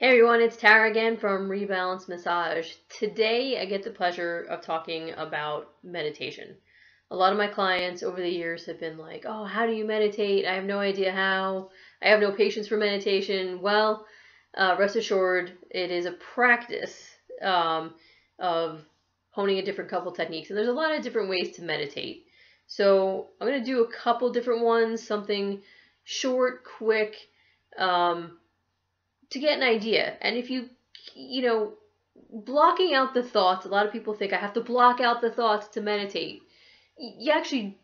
Hey everyone, it's Tara again from Rebalance Massage. Today I get the pleasure of talking about meditation. A lot of my clients over the years have been like, oh, how do you meditate? I have no idea how. I have no patience for meditation. Well, uh, rest assured, it is a practice um, of honing a different couple techniques. And there's a lot of different ways to meditate. So I'm going to do a couple different ones, something short, quick, um, to get an idea. And if you, you know, blocking out the thoughts, a lot of people think I have to block out the thoughts to meditate. You actually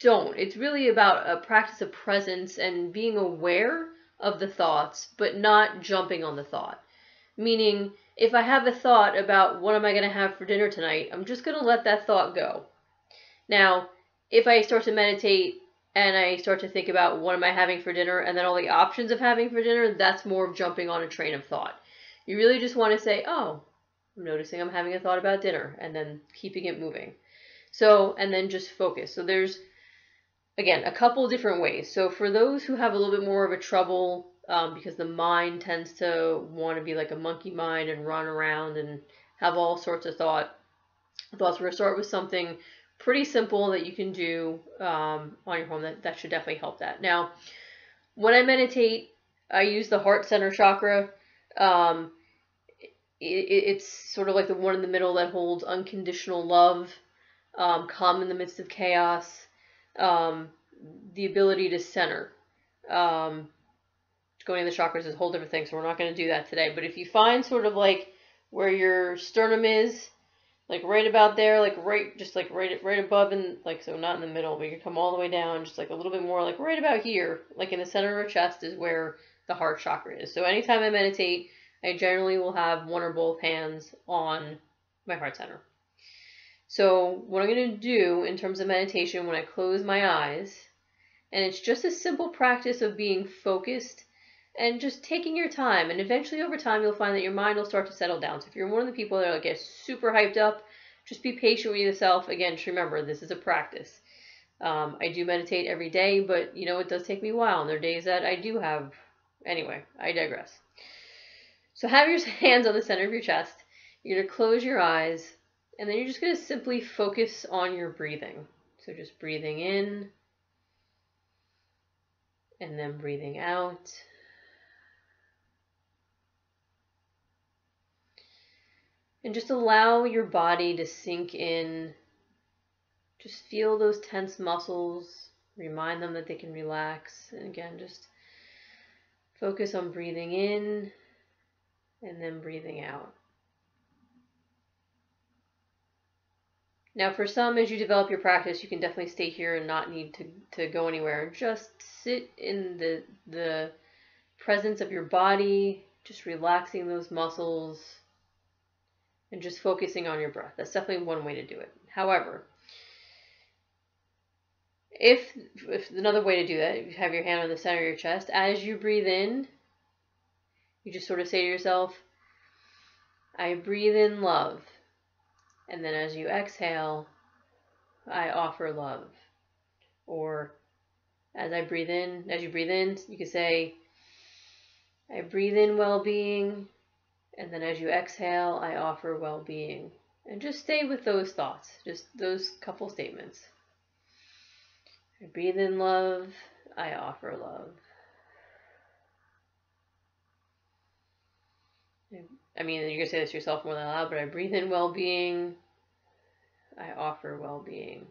don't. It's really about a practice of presence and being aware of the thoughts, but not jumping on the thought. Meaning, if I have a thought about what am I going to have for dinner tonight, I'm just going to let that thought go. Now, if I start to meditate and I start to think about what am I having for dinner and then all the options of having for dinner, that's more of jumping on a train of thought. You really just want to say, oh, I'm noticing I'm having a thought about dinner and then keeping it moving. So, and then just focus. So there's, again, a couple different ways. So for those who have a little bit more of a trouble um, because the mind tends to want to be like a monkey mind and run around and have all sorts of thought thoughts, we're going to start with something pretty simple that you can do um, on your home. That, that should definitely help that. Now, when I meditate, I use the heart center chakra. Um, it, it's sort of like the one in the middle that holds unconditional love, um, calm in the midst of chaos, um, the ability to center. Um, going in the chakras is a whole different thing, so we're not going to do that today. But if you find sort of like where your sternum is, like right about there, like right, just like right, right above and like, so not in the middle, but you can come all the way down, just like a little bit more, like right about here, like in the center of our chest is where the heart chakra is. So anytime I meditate, I generally will have one or both hands on my heart center. So what I'm going to do in terms of meditation when I close my eyes, and it's just a simple practice of being focused and just taking your time. And eventually, over time, you'll find that your mind will start to settle down. So if you're one of the people that get super hyped up, just be patient with yourself. Again, just remember this is a practice. Um, I do meditate every day, but you know it does take me a while. And there are days that I do have. Anyway, I digress. So have your hands on the center of your chest. You're gonna close your eyes, and then you're just gonna simply focus on your breathing. So just breathing in, and then breathing out. And just allow your body to sink in. Just feel those tense muscles. Remind them that they can relax. And again, just focus on breathing in and then breathing out. Now, for some, as you develop your practice, you can definitely stay here and not need to, to go anywhere. Just sit in the, the presence of your body, just relaxing those muscles and just focusing on your breath. That's definitely one way to do it. However, if, if another way to do that, you have your hand on the center of your chest, as you breathe in, you just sort of say to yourself, I breathe in love. And then as you exhale, I offer love. Or as I breathe in, as you breathe in, you can say, I breathe in well being. And then as you exhale, I offer well being. And just stay with those thoughts, just those couple statements. I breathe in love, I offer love. I mean, you can say this yourself more than loud, but I breathe in well being, I offer well being.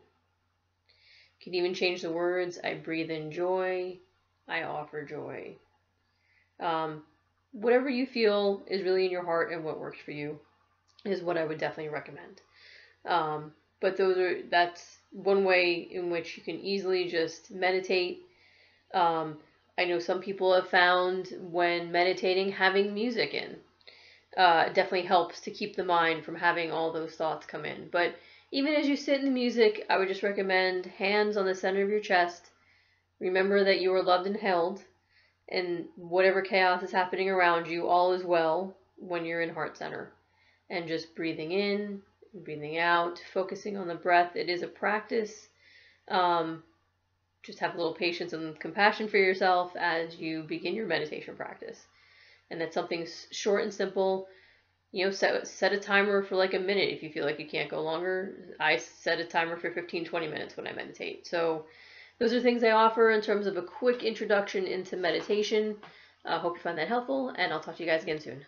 You can even change the words I breathe in joy, I offer joy. Um, whatever you feel is really in your heart and what works for you is what I would definitely recommend. Um, but those are that's one way in which you can easily just meditate. Um, I know some people have found when meditating having music in uh, definitely helps to keep the mind from having all those thoughts come in. But even as you sit in the music, I would just recommend hands on the center of your chest. Remember that you are loved and held and whatever chaos is happening around you, all is well when you're in heart center. And just breathing in, breathing out, focusing on the breath. It is a practice. Um, just have a little patience and compassion for yourself as you begin your meditation practice. and that's something short and simple. You know, set set a timer for like a minute if you feel like you can't go longer. I set a timer for 15 20 minutes when I meditate. So those are things I offer in terms of a quick introduction into meditation. I uh, hope you find that helpful, and I'll talk to you guys again soon.